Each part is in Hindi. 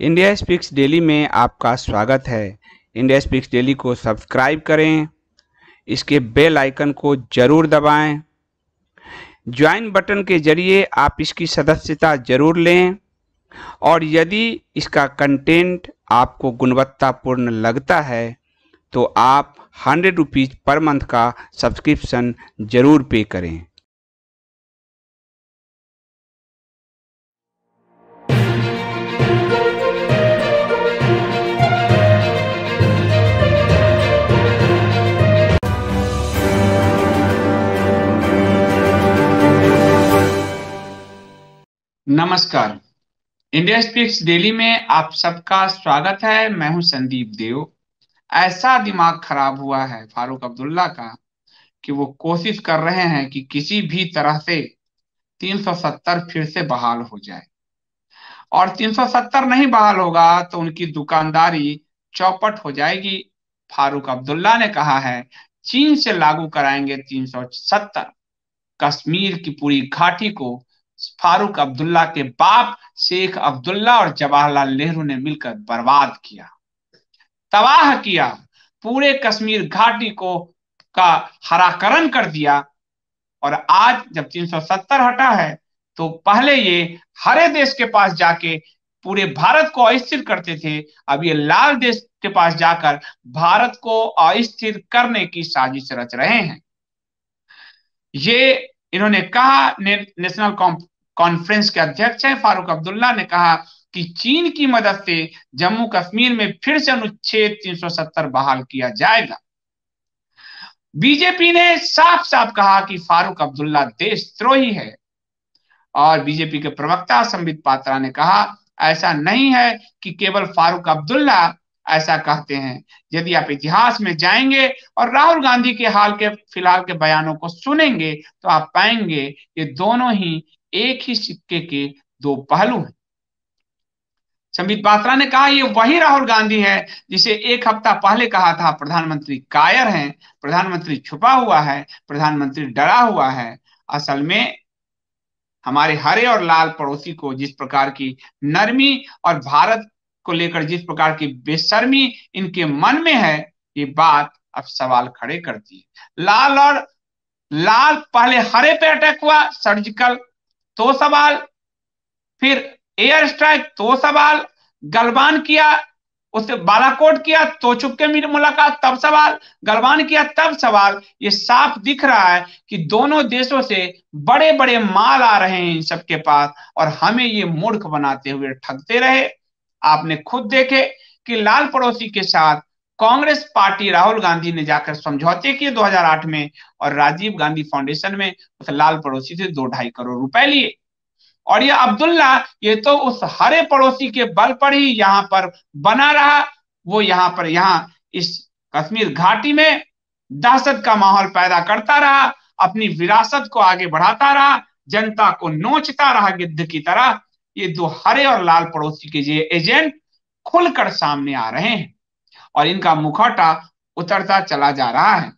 इंडिया स्पीक्स डेली में आपका स्वागत है। इंडिया स्पीक्स डेली को सब्सक्राइब करें। इसके बेल आइकन को ज़रूर दबाएँ। ज्वाइन बटन के ज़रिए आप इसकी सदस्यता ज़रूर लें। और यदि इसका कंटेंट आपको गुणवत्तापूर्ण लगता है तो आप हंड्रेड रुपीज़ पर मंथ का सब्सक्रिप्शन ज़रूर पे करें। नमस्कार। इंडिया स्पीक्स डेली में आप सबका स्वागत है। मैं हूँ संदीप देव ऐसा दिमाग खराब हुआ है फारूक अब्दुल्ला का कि वो कोशिश कर रहे हैं कि किसी भी तरह से 370 फिर से बहाल हो जाए। और 370 नहीं बहाल होगा तो उनकी दुकानदारी चौपट हो जाएगी। फारूक अब्दुल्ला ने कहा है, चीन से लागू कराएँगे 370 कश्मीर की पूरी घाटी को फारूक अब्दुल्ला के बाप शेख अब्दुल्ला और जवाहरलाल नेहरू ने मिलकर बर्बाद किया तबाह किया पूरे कश्मीर घाटी को का हराकरण कर दिया और आज जब 370 हटा है तो पहले ये हरे देश के पास जाके पूरे भारत को अस्थिर करते थे अब ये लाल देश के पास जाकर भारत को अस्थिर करने की साजिश रच रहे हैं। ये इन्होंने कहा ने, नेशनल कॉन्फ्रेंस के अध्यक्ष हैं फारूक अब्दुल्ला ने कहा कि चीन की मदद से जम्मू कश्मीर में फिर से अनुच्छेद 370 बहाल किया जाएगा। बीजेपी ने साफ़ साफ़ कहा कि फारूक अब्दुल्ला देशद्रोही है और बीजेपी के प्रवक्ता संबित पात्रा ने कहा, ऐसा नहीं है कि केवल फारूक अब्दुल्ला ऐसा कहते हैं। यदि आप इतिहास में जाएँगे और राहुल गांधी के हाल के फ़िलहाल के बयानों को सुनेंगे तो आप पाएँगे ये दोनों ही एक ही सिक्के के दो पहलू हैं। संबित पात्रा ने कहा, ये वही राहुल गांधी है जिसे एक हफ़्ता पहले कहा था, प्रधानमंत्री कायर हैं, प्रधानमंत्री छुपा हुआ है, प्रधानमंत्री डरा हुआ है। असल में हमारे हरे और लाल पड़ोसी को जिस प्रकार की नरमी और भारत को लेकर जिस प्रकार की बेशर्मी इनके मन में है, ये बात अब सवाल खड़े करती है। लाल और लाल पहले हरे पे अटैक हुआ, सर्जिकल तो सवाल, फिर एयर स्ट्राइक तो सवाल गलबान किया उससे बालाकोट किया तो चुपके मेरी मुलाकात, तब सवाल गलबान किया, तब सवाल। ये साफ़ दिख रहा है कि दोनों देशों से बड़े बड़े माल आ रहे हैं इन सबके पास और हमें ये मूर्ख बनाते हुए ठगते रहे। आपने खुद देखे कि लाल पड़ोसी के साथ कांग्रेस पार्टी राहुल गांधी ने जाकर समझौते किए 2008 में और राजीव गांधी फाउंडेशन में उस लाल पड़ोसी से दो ढाई करोड़ रुपए लिए। और ये अब्दुल्ला, ये तो उस हरे पड़ोसी के बल पर ही यहाँ पर बना रहा। वो यहाँ पर, यहाँ इस कश्मीर घाटी में दहशत का माहौल पैदा करता रहा, अपनी विरासत को आगे बढ़ाता रहा, जनता को नोचता रहा गिद्ध की तरह। ये दो हरे और लाल पड़ोसी के ये एजेंट खुलकर सामने आ रहे हैं। और इनका मुखौटा उतरता चला जा रहा है।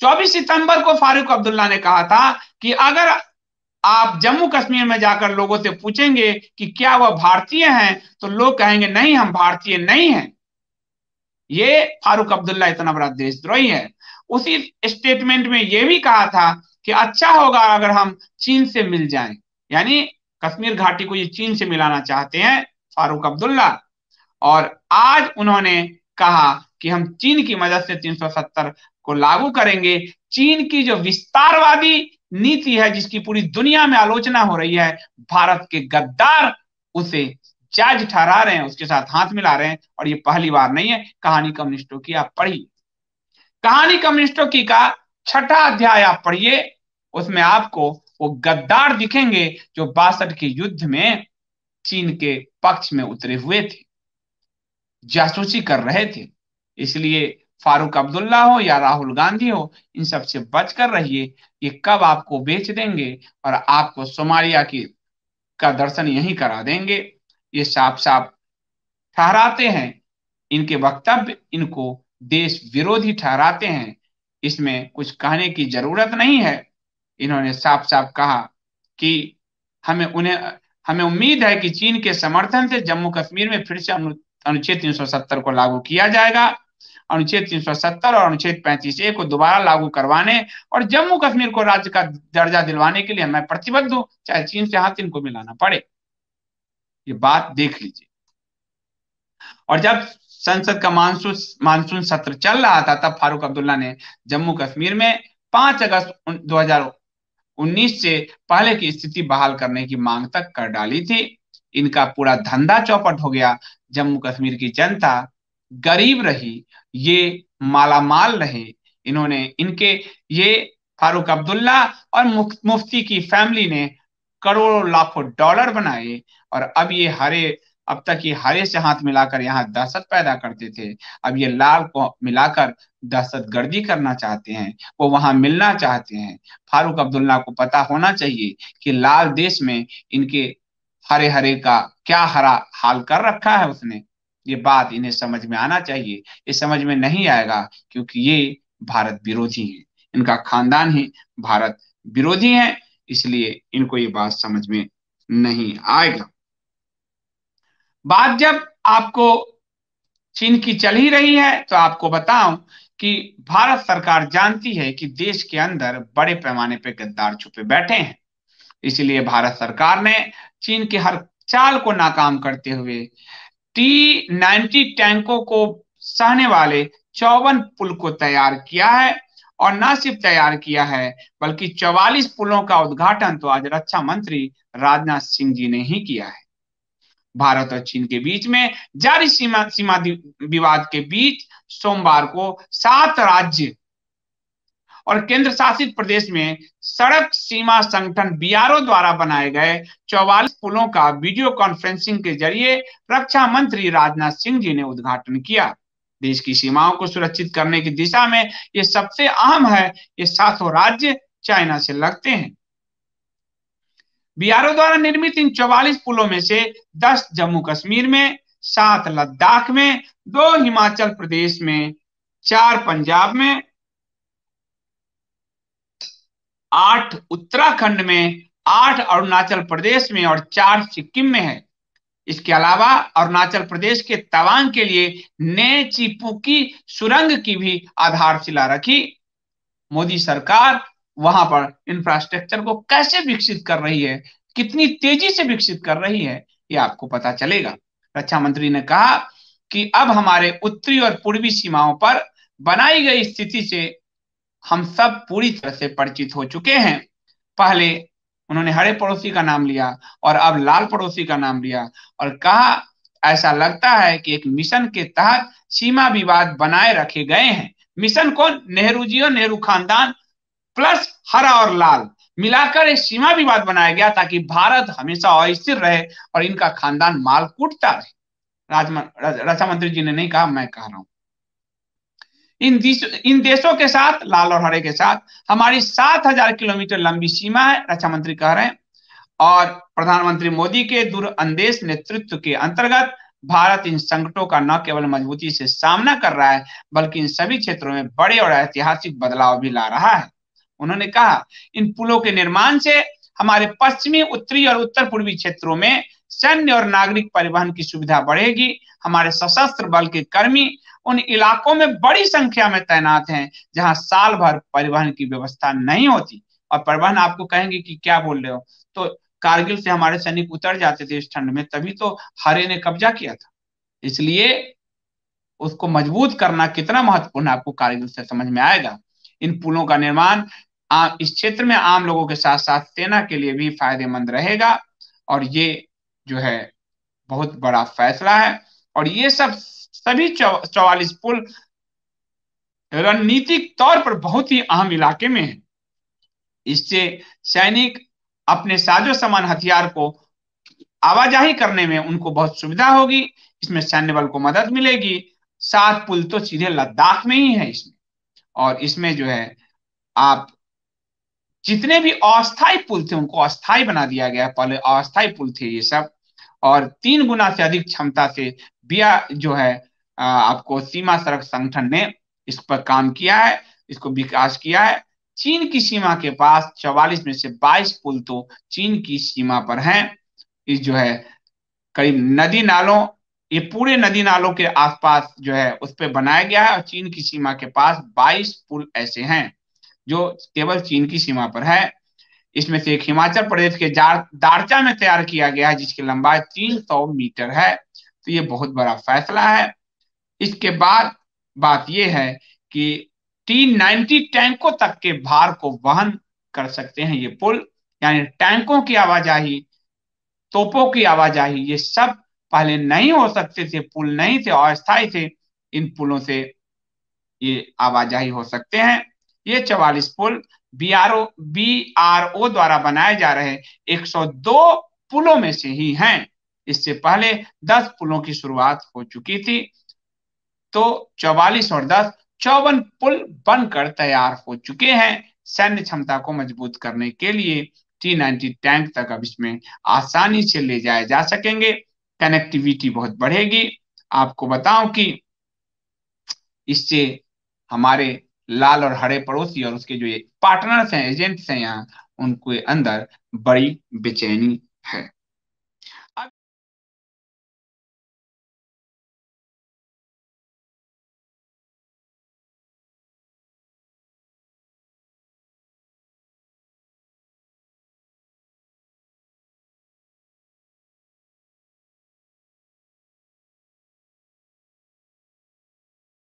24 सितंबर को फारूक अब्दुल्ला ने कहा था कि अगर आप जम्मू कश्मीर में जाकर लोगों से पूछेंगे कि क्या वह भारतीय हैं तो लोग कहेंगे, नहीं, हम भारतीय नहीं हैं। ये फारूक अब्दुल्ला इतना बड़ा देशद्रोही है। उसी स्टेटमेंट में यह भी कहा था कि अच्छा होगा अगर हम चीन से मिल जाएँ। यानी कश्मीर घाटी को ये चीन से मिलाना चाहते हैं फारूक अब्दुल्ला। और आज उन्होंने कहा कि हम चीन की मदद से 370 को लागू करेंगे। चीन की जो विस्तारवादी नीति है, जिसकी पूरी दुनिया में आलोचना हो रही है, भारत के गद्दार उसे जायज़ ठहरा रहे हैं, उसके साथ हाथ मिला रहे हैं, और ये पहली बार नहीं है। कहानी कम्युनिस्टों की आप पढ़िए। कहानी कम्युनिस्टों की का छठा अध्याय आप पढ़िए, उसमें आपको वो गद्दार दिखेंगे जो बासठ के युद्ध में चीन के पक्ष में उतरे हुए थे। जासूसी कर रहे थे। इसलिए फारूक अब्दुल्ला हो या राहुल गांधी हो, इन सबसे बचकर रहिए। ये कब आपको बेच देंगे और आपको सोमालिया की, का दर्शन यही करा देंगे। ये साफ़ साफ़ ठहराते हैं। इनके वक्तव्य इनको देश विरोधी ठहराते हैं। इसमें कुछ कहने की ज़रूरत नहीं है। इन्होंने साफ़ साफ़ कहा कि हमें उन्हें, हमें उम्मीद है कि चीन के समर्थन से जम्मू कश्मीर में फिर से अनुच्छेद 370 को लागू किया जाएगा। अनुच्छेद 370 और अनुच्छेद 35 ए को दोबारा लागू करवाने और जम्मू कश्मीर को राज्य का दर्जा दिलवाने के लिए मैं प्रतिबद्ध हूँ, चाहे चीन से हाथ इनको मिलाना पड़े। ये बात देख लीजिए। और जब संसद का मानसून मानसून सत्र चल रहा था, तब फारूक अब्दुल्ला ने जम्मू कश्मीर में 5 अगस्त 2019 से पहले की स्थिति बहाल करने की मांग तक कर डाली थी। इनका पूरा धंधा चौपट हो गया, जम्मू कश्मीर की जनता गरीब रही, ये मालामाल रहे। इन्होंने, इनके, ये फारूक अब्दुल्ला और मुफ्ती की फैमिली ने करोड़ों लाखों डॉलर बनाए और अब ये हरे, अब तक ये हरे से हाथ मिलाकर यहाँ दहशत पैदा करते थे। अब ये लाल को मिलाकर दहशत गर्दी करना चाहते हैं, वो वहाँ मिलना चाहते हैं। फारूक अब्दुल्ला को पता होना चाहिए कि लाल देश में इनके हरे हरे का क्या हरा हाल कर रखा है उसने? ये बात इन्हें समझ में आना चाहिए। ये समझ में नहीं आएगा क्योंकि ये भारत विरोधी है। इनका खानदान ही भारत विरोधी है, इसलिए इनको ये बात समझ में नहीं आएगा। बात जब आपको चीन की चल ही रही है तो आपको बताऊँ कि भारत सरकार जानती है कि देश के अंदर बड़े पैमाने पर गद्दार छुपे बैठे हैं। इसलिए भारत सरकार ने चीन के हर चाल को नाकाम करते हुए टी नाइन्टी टैंकों को सहने वाले चौवन पुल को तैयार किया है और न सिर्फ़ तैयार किया है, बल्कि चौवालीस पुलों का उद्घाटन तो आज रक्षा मंत्री राजनाथ सिंह जी ने ही किया है। भारत और चीन के बीच में जारी सीमा सीमा विवाद के बीच सोमवार को सात राज्य और केंद्र शासित प्रदेश में सड़क सीमा संगठन बीआरओ द्वारा बनाए गए चौवालीस पुलों का वीडियो कॉन्फ्रेंसिंग के ज़रिए रक्षा मंत्री राजनाथ सिंह जी ने उद्घाटन किया। देश की सीमाओं को सुरक्षित करने की दिशा में ये सबसे अहम है, ये सातों राज्य चाइना से लगते हैं। बीआरओ द्वारा निर्मित इन चौवालीस पुलों में से दस जम्मू कश्मीर में, सात लद्दाख में, दो हिमाचल प्रदेश में, चार पंजाब में आठ उत्तराखंड में, आठ अरुणाचल प्रदेश में और चार सिक्किम में है। इसके अलावा अरुणाचल प्रदेश के तवांग के लिए ने चिपू की सुरंग की भी आधारशिला रखी। मोदी सरकार वहाँ पर इंफ्रास्ट्रक्चर को कैसे विकसित कर रही है, कितनी तेज़ी से विकसित कर रही है, ये आपको पता चलेगा। रक्षा मंत्री ने कहा कि अब हमारे उत्तरी और पूर्वी सीमाओं पर बनाई गई स्थिति से हम सब पूरी तरह से परिचित हो चुके हैं। पहले उन्होंने हरे पड़ोसी का नाम लिया और अब लाल पड़ोसी का नाम लिया और कहा, ऐसा लगता है कि एक मिशन के तहत सीमा विवाद बनाए रखे गए हैं। मिशन कौन नेहरू जी और नेहरू खानदान प्लस हरा और लाल मिलाकर एक सीमा विवाद बनाया गया ताकि भारत हमेशा अस्थिर रहे और इनका खानदान माल कूटता रहे रक्षा मंत्री जी ने नहीं कहा, मैं कह रहा हूँ। इन इन देशों के साथ, लाल और हरे के साथ, हमारी सात हज़ार किलोमीटर लंबी सीमा है, रक्षा मंत्री कह रहे हैं। और प्रधानमंत्री मोदी के दूरअंदेश नेतृत्व के अंतर्गत, भारत इन संकटों का न केवल मजबूती से सामना कर रहा है, बल्कि इन सभी क्षेत्रों में बड़े और ऐतिहासिक बदलाव भी ला रहा है। उन्होंने कहा, इन पुलों के निर्माण से हमारे पश्चिमी, उत्तरी और उत्तर पूर्वी क्षेत्रों में सैन्य और नागरिक परिवहन की सुविधा बढ़ेगी। हमारे सशस्त्र बल के कर्मी उन इलाकों में बड़ी संख्या में तैनात हैं, जहाँ साल भर परिवहन की व्यवस्था नहीं होती। और परिवहन आपको कहेंगे कि क्या बोल रहे हो? तो कारगिल से हमारे सैनिक उतर जाते थे इस ठंड में, तभी तो हरे ने कब्जा किया था। इसलिए उसको मज़बूत करना कितना महत्वपूर्ण आपको कारगिल से समझ में आएगा। इन पुलों का निर्माण इस क्षेत्र में आम लोगों के साथ साथ सेना के लिए भी फ़ायदेमंद रहेगा। और ये जो है, बहुत बड़ा फैसला है। और ये सब, सभी चौवालीस पुल रणनीतिक तौर पर बहुत ही अहम इलाके में है। इससे सैनिक अपने साजो सामान हथियार को आवाजाही करने में उनको बहुत सुविधा होगी, इसमें सैन्य बल को मदद मिलेगी। सात पुल तो सीधे लद्दाख में ही है इसमें। और इसमें जो है, आप जितने भी अस्थायी पुल थे, उनको अस्थायी बना दिया गया। पहले अस्थायी पुल थे ये सब। और तीन गुना से अधिक क्षमता से बिया जो है आपको सीमा सड़क संगठन ने इस पर काम किया है, इसको विकास किया है। चीन की सीमा के पास चौवालीस में से 22 पुल तो चीन की सीमा पर हैं। इस जो है, करीब नदी नालों, ये पूरे नदी नालों के आसपास जो है, उस पर बनाया गया है और चीन की सीमा के पास 22 पुल ऐसे हैं, जो केवल चीन की सीमा पर है। इसमें से एक हिमाचल प्रदेश के दारचा में तैयार किया गया है, जिसकी लंबाई 300 मीटर है। तो ये बहुत बड़ा फैसला है। इसके बाद बात यह है कि टी नाइनटी टैंकों तक के भार को वहन कर सकते हैं ये पुल, यानी टैंकों की आवाजाही, तोपों की आवाजाही, ये सब पहले नहीं हो सकते थे, पुल नहीं थे, अस्थायी थे, इन पुलों से ये आवाजाही हो सकते हैं। ये चवालीस पुल B R O B R O द्वारा बनाए जा रहे 102 पुलों में से ही हैं। इससे पहले 10 पुलों की शुरुआत हो चुकी थी। तो 44 और 10 चौवन पुल बनकर तैयार हो चुके हैं सैन्य क्षमता को मज़बूत करने के लिए। टी नाइनटी टैंक तक अब इसमें आसानी से ले जाए जा सकेंगे। कनेक्टिविटी बहुत बढ़ेगी। आपको बताऊँ कि इससे हमारे लाल और हरे पड़ोसी और उसके जो ये पार्टनर्स हैं एजेंट्स हैं यहाँ, उनके अंदर बड़ी बेचैनी है।